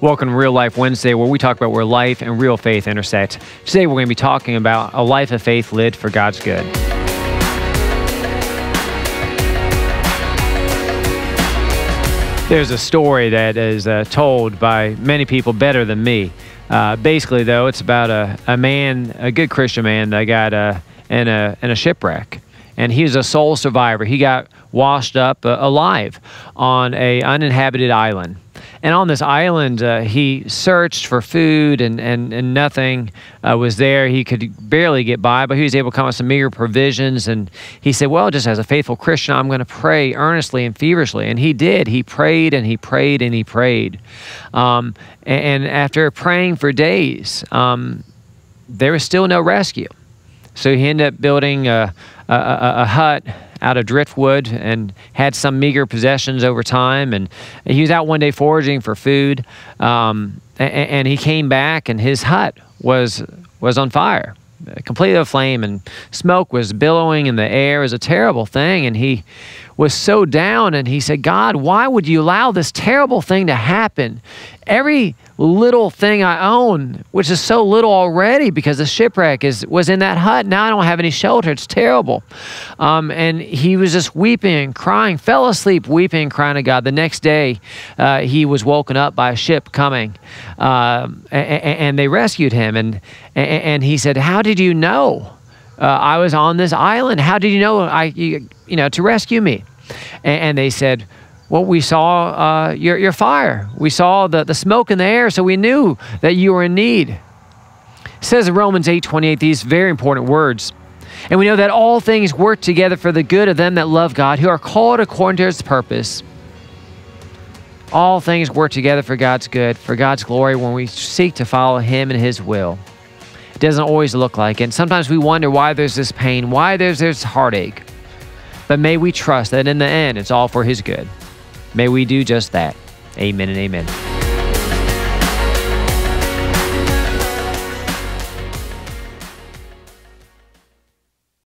Welcome to Real Life Wednesday, where we talk about where life and real faith intersect. Today, we're going to be talking about a life of faith lived for God's good. There's a story that is uh, told by many people better than me. Uh, basically, though, it's about a, a man, a good Christian man that got uh, in, a, in a shipwreck. And he was a sole survivor. He got washed up uh, alive on a uninhabited island. And on this island, uh, he searched for food and, and, and nothing uh, was there. He could barely get by, but he was able to come up with some meager provisions. And he said, Well, just as a faithful Christian, I'm going to pray earnestly and feverishly. And he did. He prayed and he prayed and he prayed. Um, and, and, after praying for days, um, there was still no rescue. So he ended up building a, a, a, a hut out of driftwood and had some meager possessions over time. And he was out one day foraging for food, um, and, and, he came back, and his hut was was on fire, completely aflame, and smoke was billowing in the air. It was a terrible thing, and he was so down, and he said, "God, why would you allow this terrible thing to happen? Every little thing I own, which is so little already because the shipwreck is was in that hut. Now I don't have any shelter. It's terrible. Um, and he was just weeping and crying, fell asleep weeping and crying to God. The next day, uh, he was woken up by a ship coming, uh, and, and, they rescued him. And, and he said, "How did you know uh, I was on this island? How did you know I you, you know to rescue me?" and, and they said well, we saw uh, your, your fire. We saw the, the smoke in the air, so we knew that you were in need. It says in Romans 8 28 these very important words. And we know that all things work together for the good of them that love God, who are called according to his purpose. All things work together for God's good, for God's glory, when we seek to follow him and his will. Doesn't always look like. And sometimes we wonder why there's this pain, why there's this heartache. But may we trust that in the end, it's all for his good. May we do just that. Amen and amen.